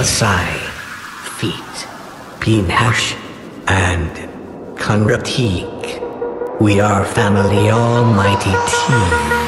Asai, Feet, Pinash, and Kanratik. We are family almighty team.